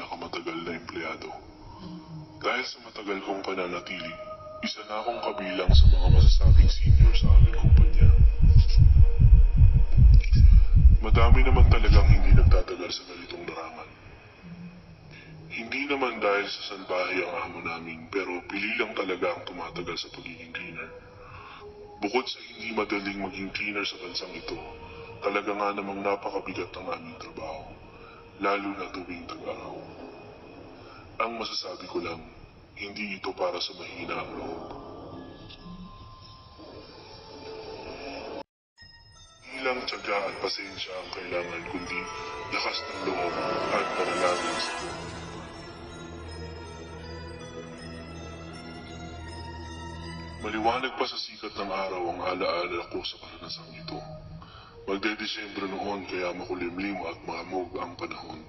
pinakamatagal na empleyado. Dahil sa matagal kong pananatili, isa na akong kabilang sa mga masasabing senior sa aming kumpanya. Madami naman talagang hindi nagtatagal sa ganitong larangan. Hindi naman dahil sa salbahe ang amo namin, pero pili lang talaga ang tumatagal sa pagiging cleaner. Bukod sa hindi madaling maging cleaner sa bansang ito, talaga nga namang napakabigat ng aming trabaho, lalo na tuwing tag-araw. Ang masasabi ko lang, hindi ito para sa mahina ang loob. Hindi lang tiyaga at pasensya ang kailangan, kundi lakas ng loob at panalangin sa Diyos. Maliwanag pa sa sikat ng araw ang alaala ko sa karanasang ito. Magde-Desyembre noon kaya makulimlim at mahamog ang panahon.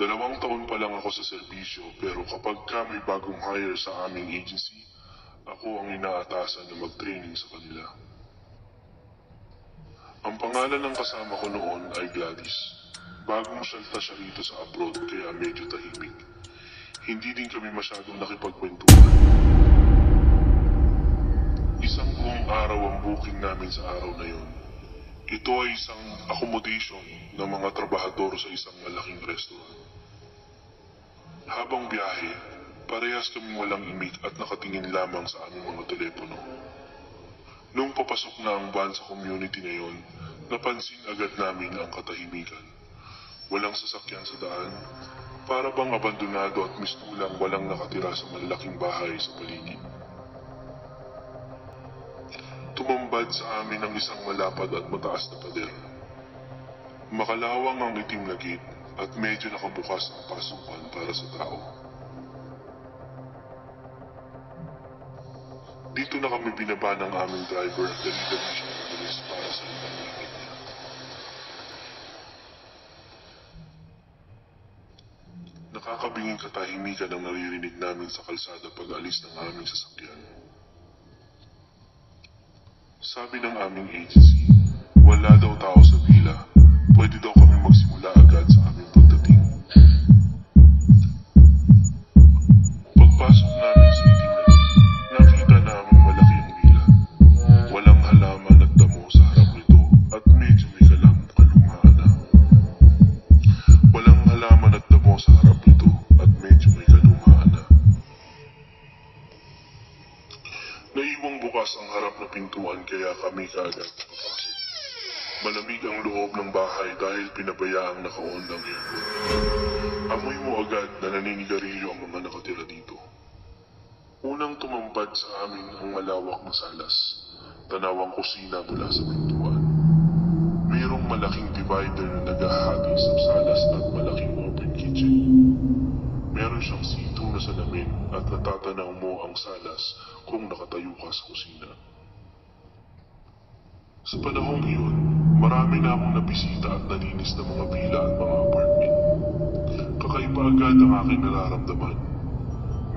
Dalawang taon pa lang ako sa serbisyo pero kapag ka may bagong hire sa aming agency, ako ang inaatasan na mag-training sa kanila. Ang pangalan ng kasama ko noon ay Gladys. Bagong salta siya rito sa abroad kaya medyo tahimik. Hindi din kami masyadong nakipagkwentuhan. Isang buong araw ang booking namin sa araw na yon. Ito ay isang accommodation ng mga trabahador sa isang malaking restaurant. Habang biyahe, parehas kaming walang imik at nakatingin lamang sa aming mga telepono. Nung papasok na ang van sa community na yon, napansin agad namin ang katahimikan. Walang sasakyan sa daan, para bang abandonado at mistulang walang nakatira sa malalaking bahay sa paligid. Tumambad sa amin ang isang malapad at mataas na pader. Makalawang ang itim na gate at medyo nakabukas ang pasukan para sa tao. Dito na kami binaba ng aming driver at dali-dali siya umalis para sa ibang limit niya. Nakakabinging katahimikan ang naririnig namin sa kalsada pag alis ng aming sasakyan. Sabi ng aming agency, wala daw tao sa villa. Pwede daw kami magsimula agad sa harap na pintuan kaya kami kaagad nakapasok. Malamig ang loob ng bahay dahil pinabayaang naka-on ang aircon. Amoy mo agad na naninigarilyo ang mga nakatira dito. Unang tumambad sa amin ang malawak na salas. Tanawang kusina mula sa pintuan. Mayroong malaking divider na naghahati sa salas at malaking open kitchen. Meron siyang sitong na salamin at natatanaw mo ang salas kung nakatayo ka sa kusina. Sa panahong iyon, marami na akong nabisita at nalinis na mga villa at mga apartment. Kakaiba agad ang aking nararamdaman.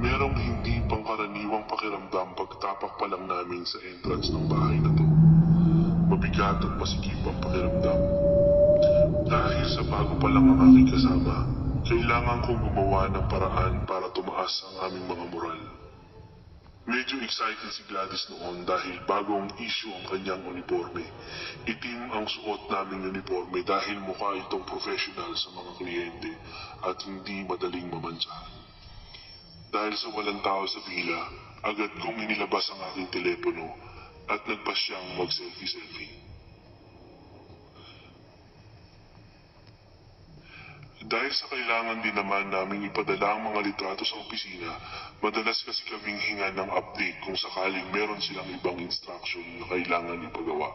Merong hindi pangkaraniwang pakiramdam pagtapak pa lang namin sa entrance ng bahay na to. Mabigat at masikip ang pakiramdam. Dahil sa bago pa lang ang aking kasama, kailangan kong gumawa ng paraan para tumaas ang aming mga moral. Medyo excited si Gladys noon dahil bagong issue ang kanyang uniforme. Itim ang suot naming uniforme dahil mukha itong professional sa mga kliyente at hindi madaling mamantsahan. Dahil sa walang tao sa villa, agad kong inilabas ang aking telepono at nagpasyang mag-selfie-selfie. Dahil sa kailangan din naman naming ipadala ang mga litrato sa opisina, madalas kasi kaming hinga ng update kung sakaling meron silang ibang instruction na kailangan ipagawa.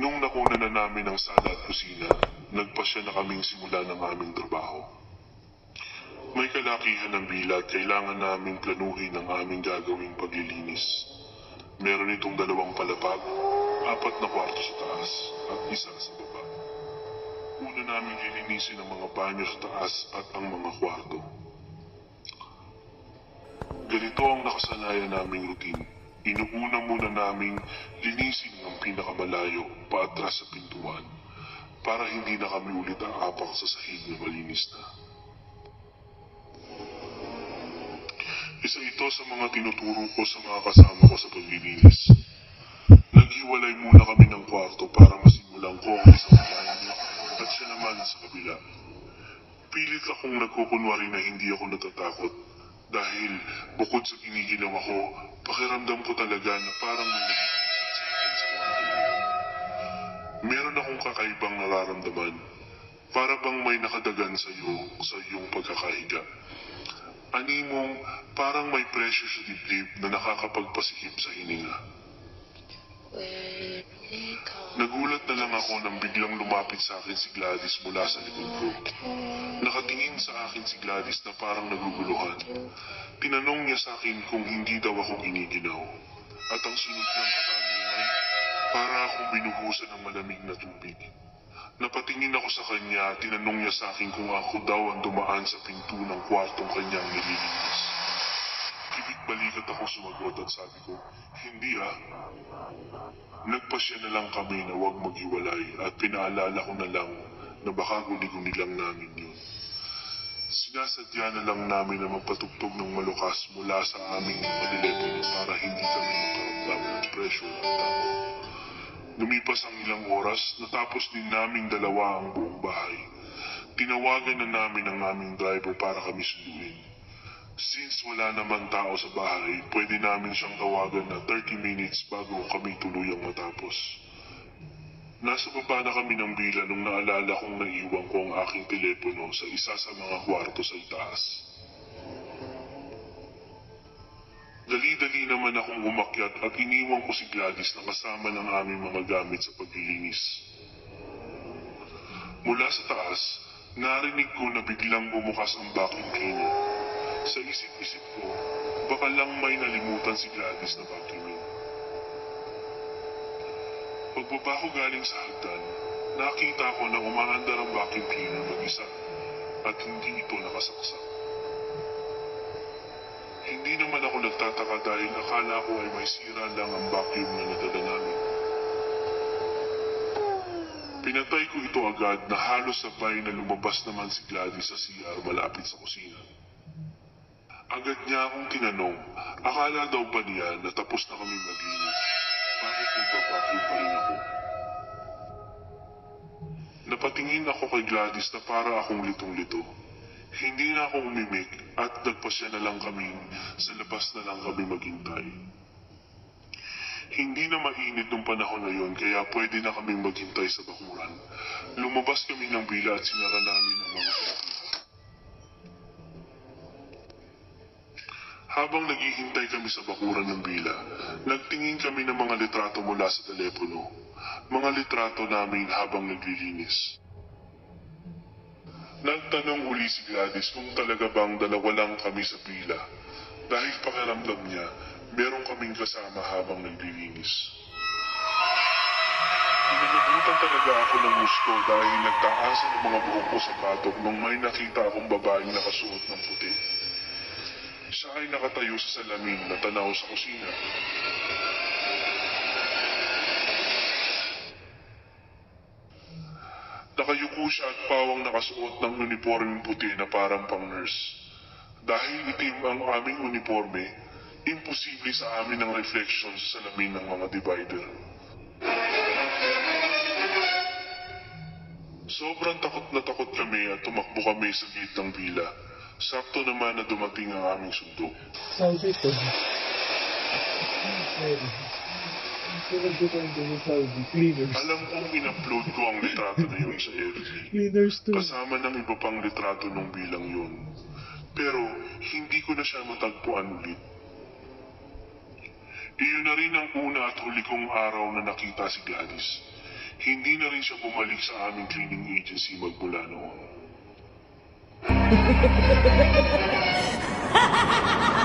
Nung nakuna na namin ang sala at kusina, nagpasya na kaming simula ng aming trabaho. May kalakihan ng bila at kailangan naming planuhin ang aming gagawing paglilinis. Meron itong dalawang palapag, apat na kwarto sa taas at isa sa baba. Una namin lilinisin ang mga banyo sa taas at ang mga kwarto. ganito ang nakasanayan naming routine, inuuna muna naming linisin ang pinakamalayo paatras sa pintuan para hindi na kami ulit aapak sa sahig na malinis na. Isa ito sa mga tinuturo ko sa mga kasama ko sa paglilinis. Naghiwalay muna kami ng kwarto para masimulan ko ang isang bahay at siya naman sa kabila. Pilit akong nagkukunwari na hindi ako natatakot dahil bukod sa giniginaw ako, pakiramdam ko talaga na parang may nagiging sa akin sa kwarto. Meron akong kakaibang nararamdaman. Para bang may nakadagan sa iyo sa iyong pagkakahiga. Animong parang may pressure sa dibdib na nakakapagpasikip sa hininga. When it comes Nagulat na lang ako nang biglang lumapit sa akin si Gladys mula sa likod ko. Nakatingin sa akin si Gladys na parang naguguluhan. Tinanong niya sa akin kung hindi daw ako giniginaw. At ang sunod niyang katanungan, para akong binuhusan ng malamig na tubig. Napatingin ako sa kanya at tinanong niya sa akin kung ako daw ang dumaan sa pinto ng kwartong kanyang nililinis. Kibit balikat ako sumagot at sabi ko, hindi ah. Nagpasya na lang kami na huwag maghiwalay at pinaalala ko na lang na baka guni-guni lang namin yun. Sinasadya na lang namin na magpatugtog ng malukas mula sa aming malilepono para hindi kami makaramdam ng pressure at takot. Lumipas ang ilang oras, natapos din naming dalawa ang buong bahay. Tinawagan na namin ang aming driver para kami sunduin. Since wala naman tao sa bahay, pwede namin siyang tawagan na 30 minutes bago kami tuluyang matapos. Nasa baba na kami ng bila nung naalala kong naiwan ko ang aking telepono sa isa sa mga kwarto sa itaas. Dali-dali naman akong umakyat at iniwan ko si Gladys na kasama ng aming mga gamit sa paglilinis. Mula sa taas, narinig ko na biglang bumukas ang vacuum cleaner. Sa isip-isip ko, baka lang may nalimutan si Gladys na vacuuming. Pagbaba ko galing sa hagdan, nakita ko na umaandar ang vacuum cleaner mag-isa at hindi ito nakasaksak. Hindi naman ako nagtataka dahil akala ko ay may sira lang ang vacuum na nadala namin. Pinatay ko ito agad na halos sabay na lumabas naman si Gladys sa CR malapit sa kusina. Agad niya akong tinanong, akala daw ba niya na tapos na kami maglinis? Bakit nagbabacuum pa rin ako? Napatingin ako kay Gladys na para akong litong-lito. Hindi na ako umimik at nagpasya na lang kami sa labas na lang kami maghintay. Hindi na mainit nung panahon na yon kaya pwede na kami maghintay sa bakuran. Lumabas kami ng bila at sinara namin ang mga pinto. Habang naghihintay kami sa bakuran ng bila, nagtingin kami ng mga litrato mula sa telepono. Mga litrato namin habang naglilinis. Nagtanong uli si Gladys kung talaga bang dalawa lang kami sa pila. Dahil pakiramdam niya, meron kaming kasama habang naglilinis. Inanagutan talaga ako ng gusto dahil nagtaasan ang mga buhok ko sa batok nung may nakita akong babaeng nakasuot ng puti. Siya ay nakatayo sa salamin na tanaw sa kusina. Nakayuko siya at pawang nakasuot ng uniformeng puti na parang pang nurse. Dahil itim ang aming uniforme, imposible sa amin ang reflection sa salamin ng mga divider. Sobrang takot na takot kami at tumakbo kami sa gate ng villa. Sakto naman na dumating ang aming sundo. Sunod ko. Alam kong in-upload ko ang litrato na yun sa FB. Cleaners to. Kasama ng iba pang litrato nung bilang yun. Pero hindi ko na siya matagpuan ulit. Iyon na rin ang una at huli kong araw na nakita si Gladys. Hindi na rin siya bumalik sa aming cleaning agency magmula noon. Ha ha ha ha ha!